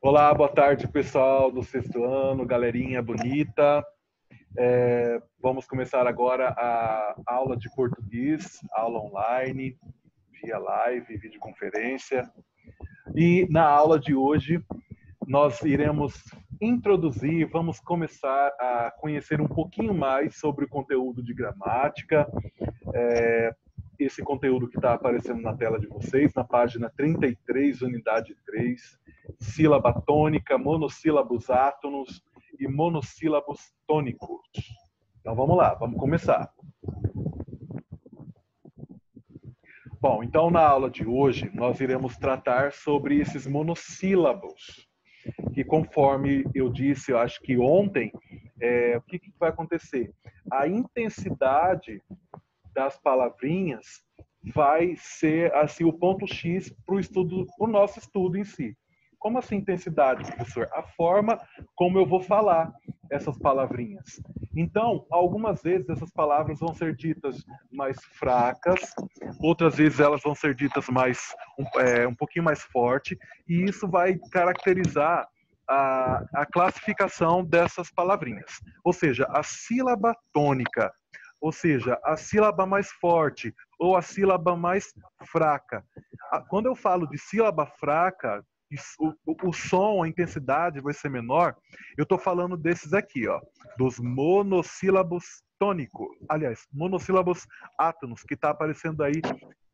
Olá, boa tarde, pessoal do sexto ano, galerinha bonita. É, vamos começar agora a aula de português, aula online, via live, videoconferência. E na aula de hoje, nós iremos introduzir, vamos começar a conhecer um pouquinho mais sobre o conteúdo de gramática, é, esse conteúdo que está aparecendo na tela de vocês, na página 33, unidade 3, sílaba tônica, monossílabos átonos e monossílabos tônicos. Então vamos lá, vamos começar. Bom, então na aula de hoje nós iremos tratar sobre esses monossílabos, que conforme eu disse, eu acho que ontem, é, o que, que vai acontecer? A intensidade das palavrinhas vai ser assim o ponto X para o estudo, o nosso estudo em si. Como assim intensidade, professor? A forma como eu vou falar essas palavrinhas. Então, algumas vezes essas palavras vão ser ditas mais fracas, outras vezes elas vão ser ditas mais um, é, um pouquinho mais forte, e isso vai caracterizar a, a classificação dessas palavrinhas. Ou seja, a sílaba tônica ou seja, a sílaba mais forte ou a sílaba mais fraca. Quando eu falo de sílaba fraca, o, o, som, a intensidade vai ser menor, eu estou falando desses aqui, ó, dos monossílabos tônicos, aliás, monossílabos átonos, que está aparecendo aí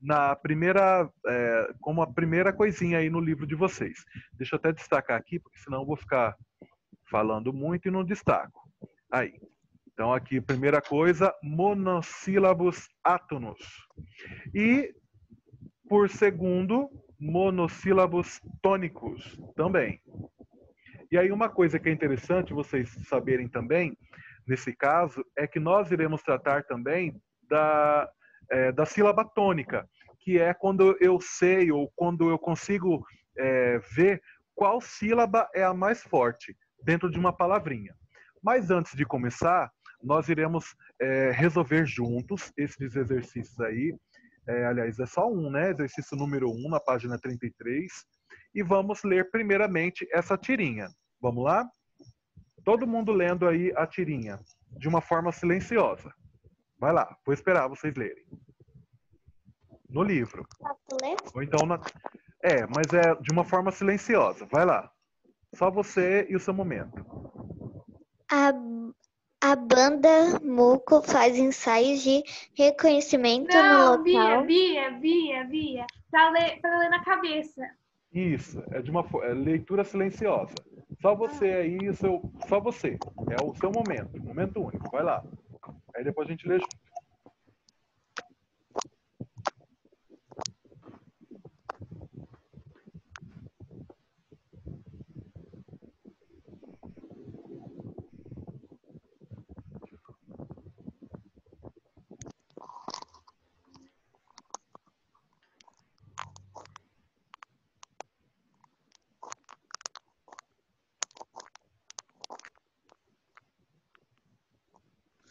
na primeira, é, como a primeira coisinha aí no livro de vocês. Deixa eu até destacar aqui, porque senão eu vou ficar falando muito e não destaco. Aí. Então, aqui, primeira coisa, monossílabos átonos. E, por segundo, monossílabos tônicos também. E aí, uma coisa que é interessante vocês saberem também, nesse caso, é que nós iremos tratar também da, é, da sílaba tônica, que é quando eu sei ou quando eu consigo é, ver qual sílaba é a mais forte dentro de uma palavrinha. Mas antes de começar, nós iremos é, resolver juntos esses exercícios aí. É, aliás, é só um, né? Exercício número 1, um, na página 33. E vamos ler primeiramente essa tirinha. Vamos lá? Todo mundo lendo aí a tirinha, de uma forma silenciosa. Vai lá, vou esperar vocês lerem. No livro. Ou então na... É, mas é de uma forma silenciosa. Vai lá. Só você e o seu momento. A, a banda Muco faz ensaios de reconhecimento Não, no Bia, local. Bia, Bia, Bia. Pra ler, pra ler na cabeça. Isso, é de uma é leitura silenciosa. Só você aí, o seu, só você. É o seu momento, momento único. Vai lá. Aí depois a gente lê junto.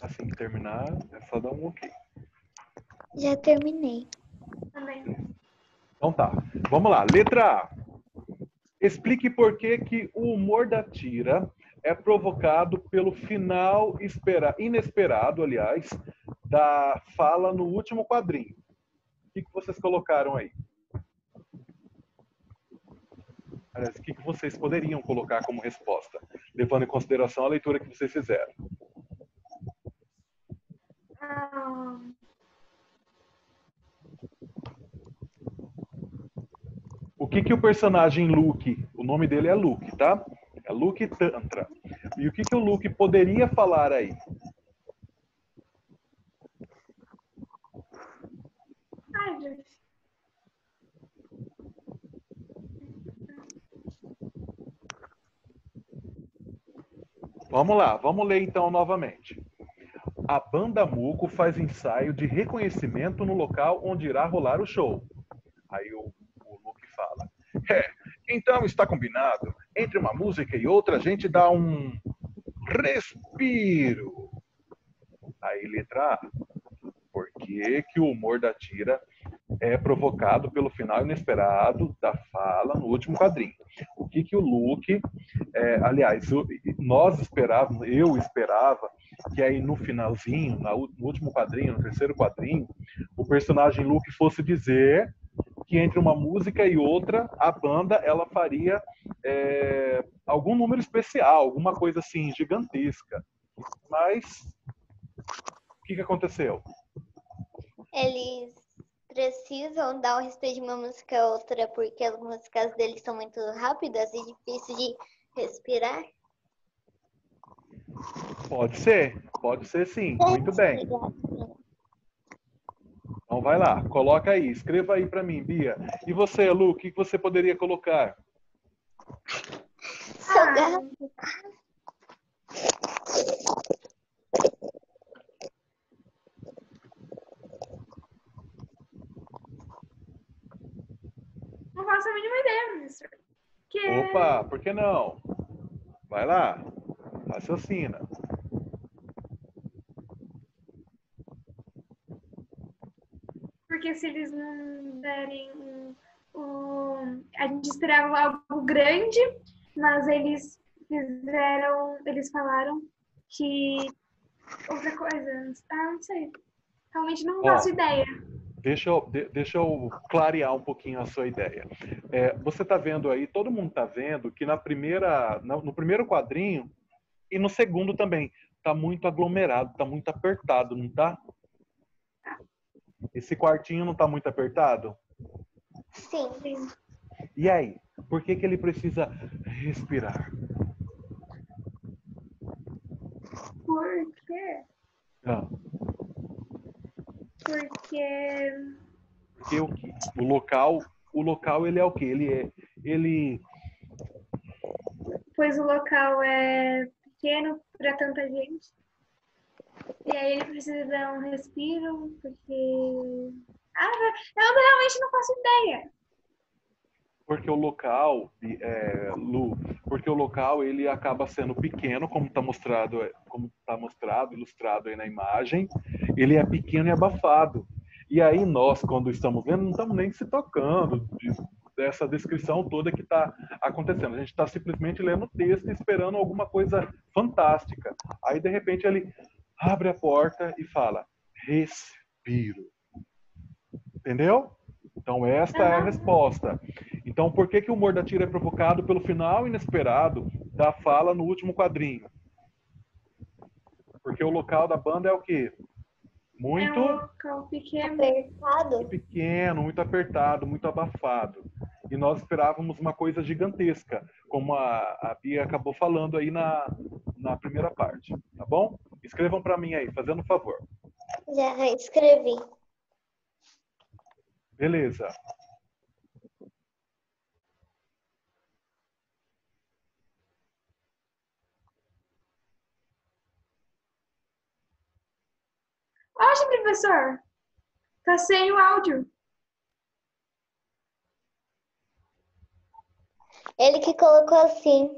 Assim que terminar, é só dar um ok. Já terminei. Também. Então tá. Vamos lá. Letra A. Explique por que, que o humor da tira é provocado pelo final espera, inesperado, aliás, da fala no último quadrinho. O que, que vocês colocaram aí? Aliás, o que, que vocês poderiam colocar como resposta, levando em consideração a leitura que vocês fizeram? O que, que o personagem Luke, o nome dele é Luke, tá? É Luke Tantra. E o que, que o Luke poderia falar aí? Vamos lá, vamos ler então novamente. A banda Muco faz ensaio de reconhecimento no local onde irá rolar o show. Aí o, o Luke fala: É, então está combinado. Entre uma música e outra, a gente dá um respiro. Aí, letra A. Por que, que o humor da tira é provocado pelo final inesperado da fala no último quadrinho? O que, que o Luke, é, aliás, nós esperávamos, eu esperava que aí no finalzinho, no último quadrinho, no terceiro quadrinho, o personagem Luke fosse dizer que entre uma música e outra, a banda ela faria é, algum número especial, alguma coisa assim gigantesca. Mas o que, que aconteceu? Eles precisam dar um respeito de uma música a outra porque as músicas deles são muito rápidas e difíceis de respirar. Pode ser, pode ser sim. Muito bem. Então vai lá, coloca aí, escreva aí para mim, Bia. E você, Lu, o que você poderia colocar? Não faço a mínima ideia, professor. Que Opa, por que não? Vai lá, raciocina. Porque se eles não derem um, um- A gente esperava algo grande, mas eles fizeram. Eles falaram que. Outra coisa. Ah, não sei. Realmente não Ó. faço ideia. Deixa eu, de- deixa eu clarear um pouquinho a sua ideia. É, você está vendo aí, todo mundo está vendo que na primeira, no, no primeiro quadrinho e no segundo também está muito aglomerado, está muito apertado, não está? Esse quartinho não está muito apertado? Sim. E aí? Por que, que ele precisa respirar? Por quê? Ah, Porque. porque o, o local, o local ele é o quê? Ele é, ele Pois o local é pequeno para tanta gente. E aí ele precisa dar um respiro, porque. Ah, eu realmente não faço ideia. Porque o local, é, Lu, porque o local ele acaba sendo pequeno, como está mostrado, como tá mostrado, ilustrado aí na imagem. Ele é pequeno e abafado. E aí nós, quando estamos vendo, não estamos nem se tocando dessa descrição toda que está acontecendo. A gente está simplesmente lendo o texto e esperando alguma coisa fantástica. Aí de repente ele abre a porta e fala: respiro. Entendeu? Então esta é a resposta. Então por que, que o humor da tira é provocado pelo final inesperado da fala no último quadrinho? Porque o local da banda é o quê? Muito É um local pequeno. Apertado. pequeno, muito apertado, muito abafado. E nós esperávamos uma coisa gigantesca, como a, a Bia acabou falando aí na, na primeira parte, tá bom? Escrevam para mim aí, fazendo um favor. Já escrevi. Beleza. Hoje, professor, tá sem o áudio. Ele que colocou assim.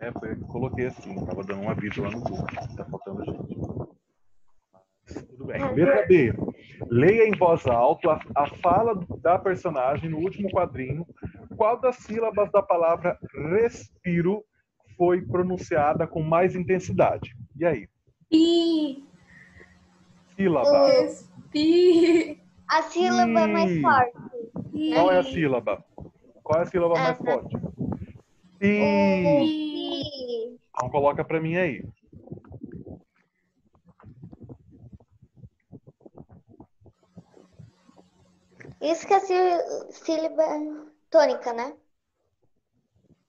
É, foi, eu coloquei assim, tava dando um aviso lá no Google, tá faltando gente. Mas, tudo bem. Letra B. Leia em voz alta a, a fala da personagem no último quadrinho. Qual das sílabas da palavra respiro foi pronunciada com mais intensidade? E aí? Pi, Sílaba. pi, A sílaba mais Ih. forte. pi. Qual é a sílaba? Qual é a sílaba Ah, mais tá. forte? Pi. Então coloca pra mim aí. isso que é sí- sílaba tônica, né?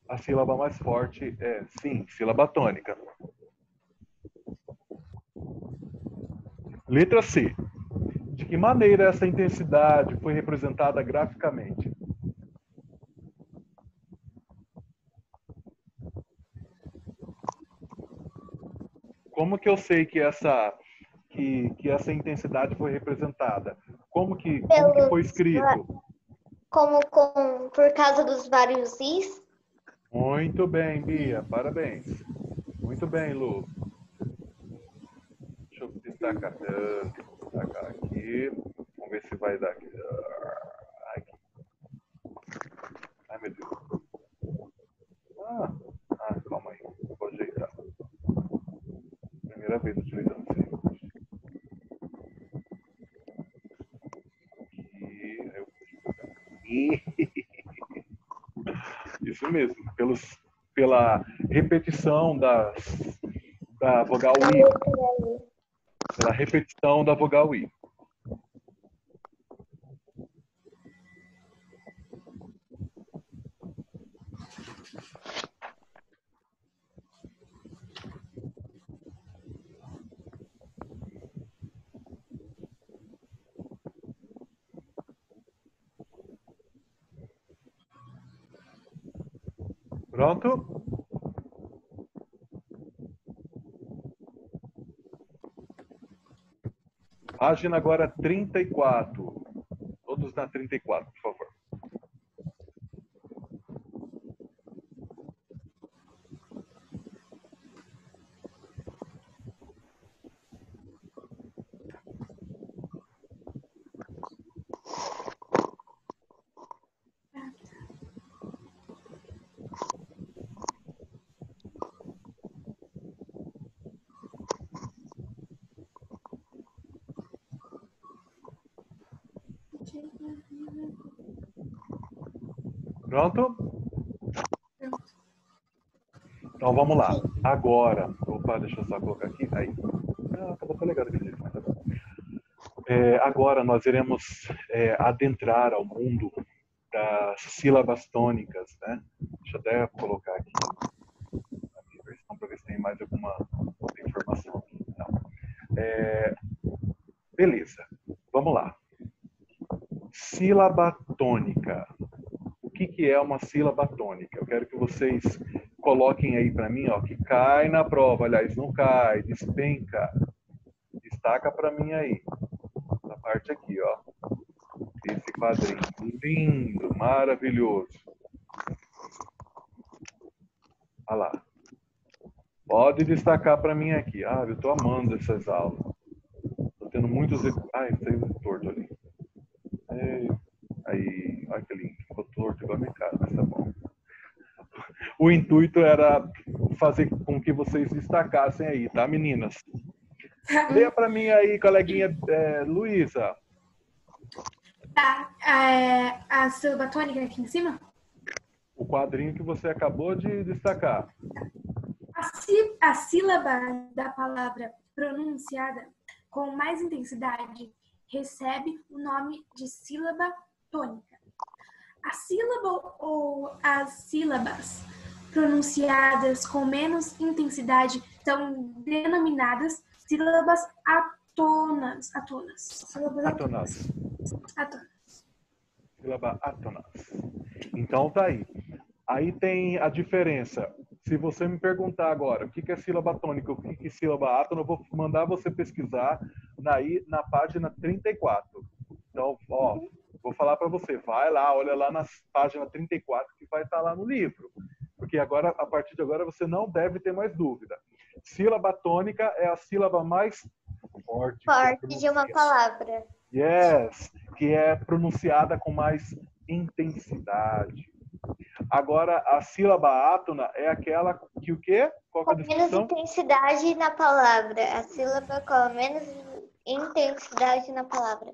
A sílaba mais forte é, sim, sílaba tônica. Letra C. De que maneira essa intensidade foi representada graficamente? Como que eu sei que essa que, que essa intensidade foi representada? Como que, como que foi escrito? Como com, por causa dos vários is? Muito bem, Bia. Parabéns. Muito bem, Lu. Deixa eu destacar, destacar aqui. Vamos ver se vai dar aqui. Ai, meu Deus. Ah, calma aí. Vou ajeitar. Primeira vez utilizando esse Isso mesmo, pelos, pela repetição das, da vogal I. Pela repetição da vogal I. Pronto? Página agora 34. Todos na 34, por favor. Pronto? Então vamos lá. Agora, opa, deixa eu só colocar aqui. Aí. Ah, tão legal aquele tá. É, agora nós iremos é, adentrar ao mundo das sílabas tônicas, né? Deixa eu até colocar aqui a minha versão para ver se tem mais alguma informação. Não. É, beleza. Sílaba tônica que, que é uma sílaba tônica. Eu quero que vocês coloquem aí para mim, ó, que cai na prova. Aliás, não cai, despenca. Destaca para mim aí. Na parte aqui, ó. Esse quadrinho. Lindo, maravilhoso. Olha lá. Pode destacar para mim aqui. Ah, eu estou amando essas aulas. Estou tendo muitos. Ai, saiu torto ali. Aí, olha que lindo torto igual a minha cara, mas tá bom. O intuito era fazer com que vocês destacassem aí, tá, meninas? Leia para mim aí, coleguinha é, Luísa. Tá, é, a sílaba tônica aqui em cima? O quadrinho que você acabou de destacar. A, sí, a sílaba da palavra pronunciada com mais intensidade recebe o nome de sílaba tônica. A sílaba ou as sílabas pronunciadas com menos intensidade são denominadas sílabas atonas. Atonas. Sílabas atonas. Atonas. Sílaba atonas. Então tá aí. Aí tem a diferença. Se você me perguntar agora o que é sílaba tônica, o que é sílaba átona, eu vou mandar você pesquisar na, na página 34. Então, ó. Vou falar para você, vai lá, olha lá na página 34 que vai estar tá lá no livro. Porque agora, a partir de agora, você não deve ter mais dúvida. Sílaba tônica é a sílaba mais forte, forte de uma palavra. Yes, que é pronunciada com mais intensidade. Agora, a sílaba átona é aquela que o quê? Qual com é a menos intensidade na palavra. A sílaba com menos intensidade na palavra.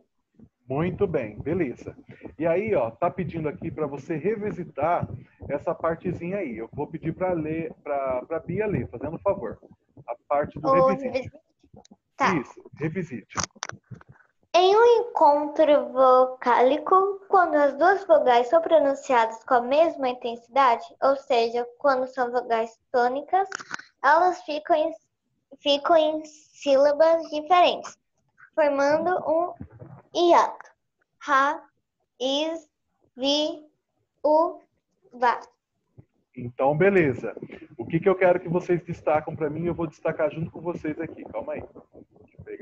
Muito bem, beleza. E aí, ó, tá pedindo aqui para você revisitar essa partezinha aí. Eu vou pedir para ler, para para Bia ler, fazendo um favor. A parte do Ou revisite. revisite. Tá. Isso, revisite. Em um encontro vocálico, quando as duas vogais são pronunciadas com a mesma intensidade, ou seja, quando são vogais tônicas, elas ficam em, ficam em sílabas diferentes, formando um hiato. Ha, is, vi, u, va. Então, beleza. O que, que eu quero que vocês destacam para mim, eu vou destacar junto com vocês aqui. Calma aí.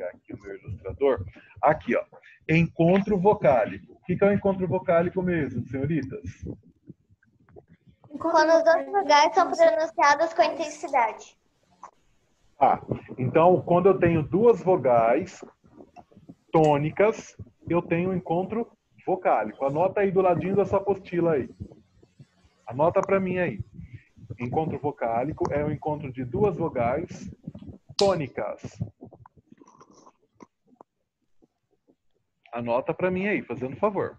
Pegar aqui o meu ilustrador. Aqui, ó. Encontro vocálico. O que, é o encontro vocálico mesmo, senhoritas? Quando as duas vogais são pronunciadas com intensidade. Ah, então, quando eu tenho duas vogais tônicas, eu tenho um encontro vocálico. Anota aí do ladinho da sua apostila aí. Anota para mim aí. Encontro vocálico é o encontro de duas vogais tônicas. Anota para mim aí, fazendo favor.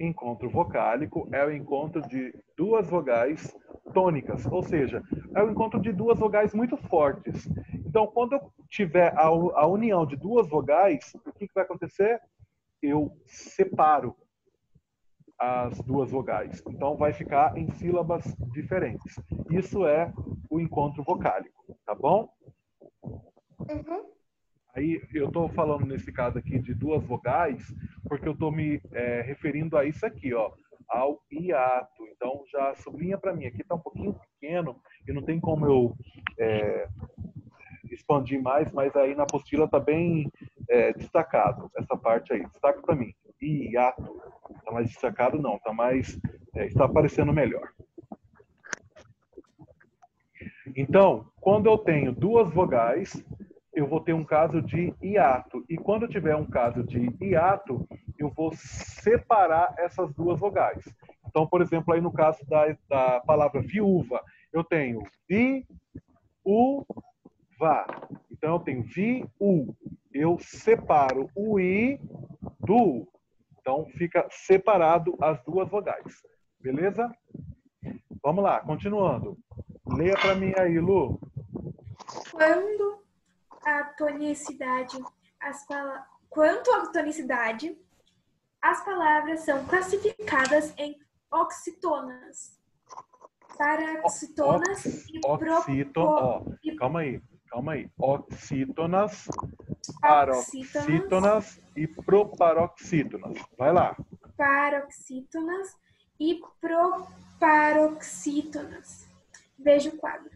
Encontro vocálico é o encontro de duas vogais tônicas, ou seja, é o encontro de duas vogais muito fortes. Então, quando eu tiver a, a união de duas vogais, o que, que vai acontecer? Eu separo as duas vogais. Então, vai ficar em sílabas diferentes. Isso é o encontro vocálico, tá bom? Uhum. Aí eu estou falando nesse caso aqui de duas vogais, porque eu estou me é, referindo a isso aqui, ó, ao hiato. Então já sublinha para mim, aqui está um pouquinho pequeno e não tem como eu é, expandir mais, mas aí na apostila está bem é, destacado essa parte aí. Destaca para mim. Hiato. Está mais destacado não, está mais é, está aparecendo melhor. Então, quando eu tenho duas vogais, eu vou ter um caso de hiato. E quando tiver um caso de hiato, eu vou separar essas duas vogais. Então, por exemplo, aí no caso da, da palavra viúva, eu tenho vi, u, vá. Então, eu tenho vi, u. Eu separo o i do. Então, fica separado as duas vogais. Beleza? Vamos lá, continuando. Leia para mim aí, Lu. Quando a tonicidade, as pala... quanto à tonicidade, as palavras são classificadas em oxitonas, paroxítonas e Oxíton, ó, calma aí, calma aí. Oxítonas, paroxítonas e proparoxítonas. Vai lá. paroxítonas e proparoxítonas. Veja o quadro.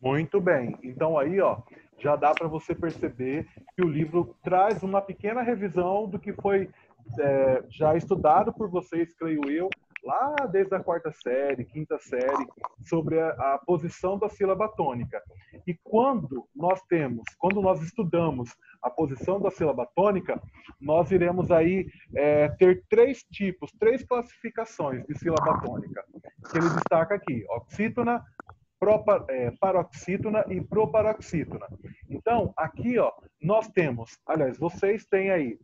Muito bem. Então aí, ó, já dá para você perceber que o livro traz uma pequena revisão do que foi é, já estudado por vocês, creio eu, lá desde a quarta série, quinta série, sobre a, a, posição da sílaba tônica. E quando nós temos, quando nós estudamos a posição da sílaba tônica, nós iremos aí é, ter três tipos, três classificações de sílaba tônica, que ele destaca aqui: oxítona, paroxítona e proparoxítona. Então, aqui, ó, nós temos, aliás, vocês têm aí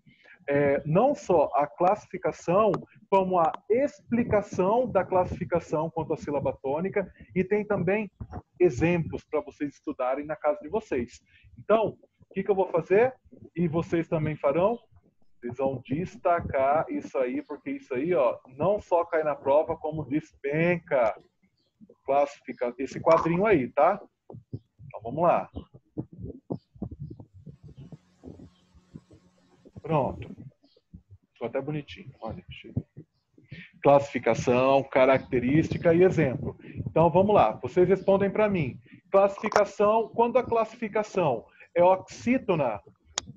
é, não só a classificação, como a explicação da classificação quanto à sílaba tônica, e tem também exemplos para vocês estudarem na casa de vocês. Então, o que, que eu vou fazer? E vocês também farão? Vocês vão destacar isso aí, porque isso aí, ó, não só cai na prova, como despenca. Classifica esse quadrinho aí, tá? Então vamos lá. Pronto. Ficou até bonitinho. Olha, chega. Classificação, característica e exemplo. Então vamos lá. Vocês respondem para mim. Classificação, quando a classificação é oxítona,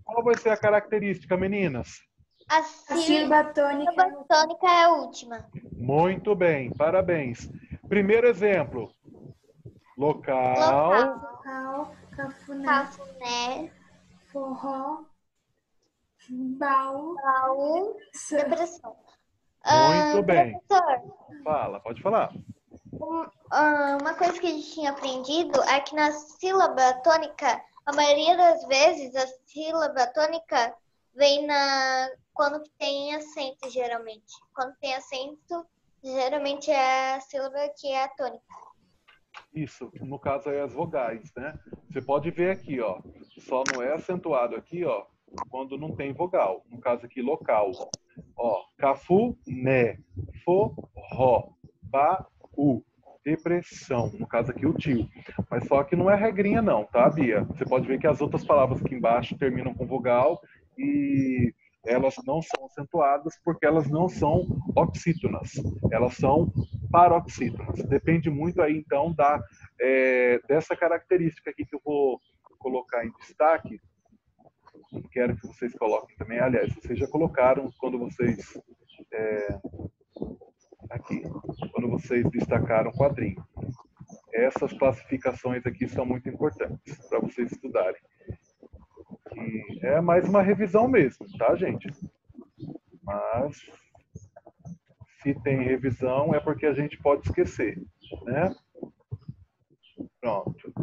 qual vai ser a característica, meninas? A A sílaba tônica. sílaba tônica é a última. Muito bem, parabéns. Primeiro exemplo. Local, Local. Local, cafuné, Cafuné, forró, baú, baú, sã- depressão. Muito Ah, bem. Professor, Fala, pode falar. ah, uma coisa que a gente tinha aprendido é que na sílaba tônica, a maioria das vezes, a sílaba tônica vem na quando tem acento, geralmente. Quando tem acento, geralmente é a sílaba que é a tônica. Isso, no caso aí as vogais, né? Você pode ver aqui, ó, só não é acentuado aqui, ó, quando não tem vogal. No caso aqui, local. Ó, cafu, né, forró, baú, depressão. No caso aqui, o tio. Mas só que não é regrinha não, tá, Bia? Você pode ver que as outras palavras aqui embaixo terminam com vogal e elas não são acentuadas porque elas não são oxítonas, elas são paroxítonas. Depende muito aí então da é, dessa característica aqui que eu vou colocar em destaque. Quero que vocês coloquem também. Aliás, vocês já colocaram quando vocês é, aqui, quando vocês destacaram o quadrinho. Essas classificações aqui são muito importantes para vocês estudarem. E é mais uma revisão mesmo, tá, gente? Mas se tem revisão é porque a gente pode esquecer, né? Pronto.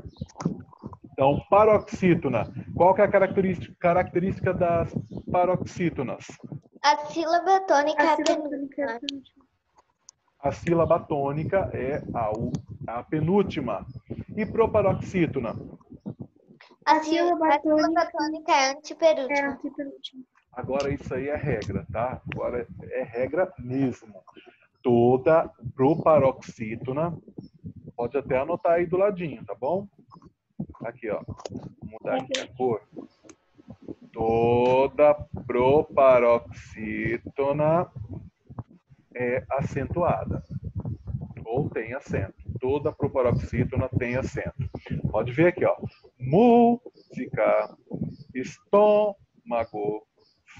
Então, paroxítona. Qual que é a característica, característica das paroxítonas? A sílaba tônica A é a sílaba é a penúltima. A sílaba tônica é a, a penúltima. E proparoxítona? A sílaba, tônica é a É antepenúltima. antepenúltima. Agora isso aí é regra, tá? Agora é regra mesmo. Toda proparoxítona, pode até anotar aí do ladinho, tá bom? Aqui, ó. Vou mudar aqui a cor. Toda proparoxítona é acentuada. Ou tem acento. Toda proparoxítona tem acento. Pode ver aqui, ó. Música, estômago,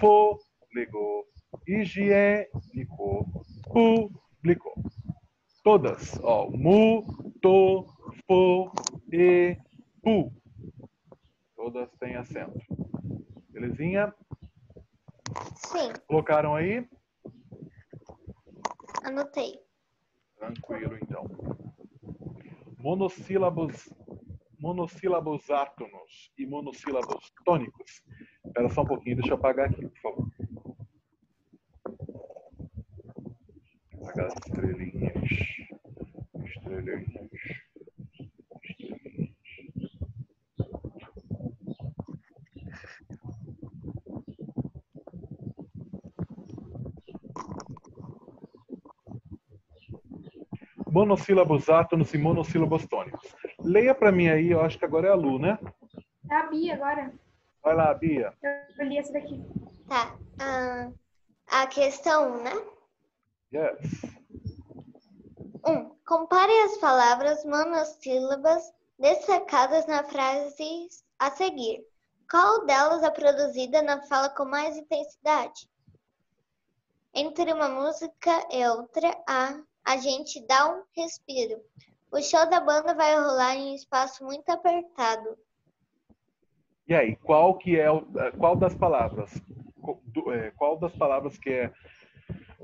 fôlego, higiênico, público. Todas, ó. Mu, to, fo, e, pu. Todas têm acento. Belezinha? Sim, Colocaram aí? anotei. Tranquilo, então. Monossílabos, monossílabos átonos e monossílabos tônicos. Espera só um pouquinho, deixa eu apagar aqui, por favor. Apagar as estrelinhas. Estrelinhas. Estrelinhas. Monossílabos átonos e monossílabos tônicos. Leia para mim aí, eu acho que agora é a Lu, né? É a Bia agora. Vai lá, Bia. Eu li essa daqui. Tá. ah, a questão 1, né? Yes. 1. Um, compare as palavras monossílabas destacadas na frase a seguir. Qual delas é produzida na fala com mais intensidade? Entre uma música e outra, a, a gente dá um respiro. O show da banda vai rolar em um espaço muito apertado. E aí, qual que é o- qual das palavras? eh, Qual das palavras que é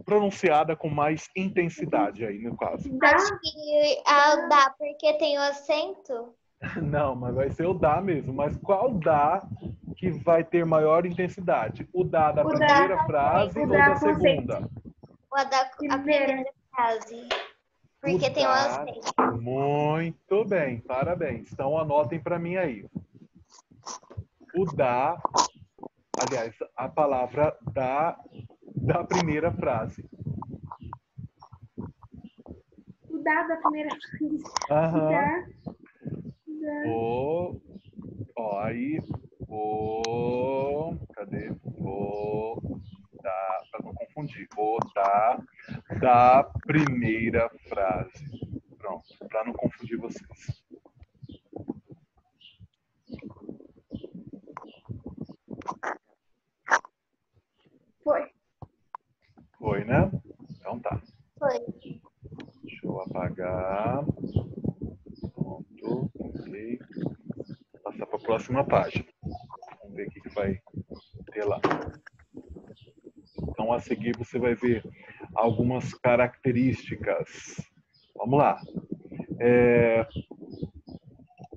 pronunciada com mais intensidade aí no caso? Dá? Acho que a dá porque tem o acento. Não, mas vai ser o dá mesmo. Mas qual dá que vai ter maior intensidade? O dá da O dá. primeira frase O ou dá da segunda? O da a primeira frase. Porque tem. Muito bem, parabéns. Então anotem para mim aí. O dá, aliás, a palavra dá da primeira frase. O dá da primeira frase. Aham. Dá. Dá. O, ó, aí, o, cadê? O, da, para não confundir, o da, da primeira frase. Pronto, para não confundir vocês. Foi. Foi, né? Então tá. Foi. Deixa eu apagar. Pronto, ok. Passar para a próxima página. Vamos ver o que, que vai ter lá. Então, a seguir, você vai ver algumas características. Vamos lá. É...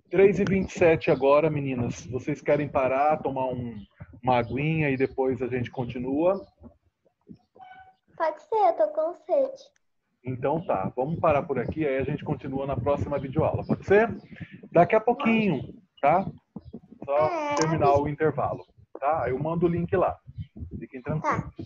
3 e 27 agora, meninas. Vocês querem parar, tomar um, uma aguinha e depois a gente continua? Pode ser, eu tô com sede. Então tá, vamos parar por aqui, aí a gente continua na próxima videoaula, pode ser? Daqui a pouquinho, tá? Só É. terminar o intervalo, tá? Eu mando o link lá. Fiquem tranquilos. Até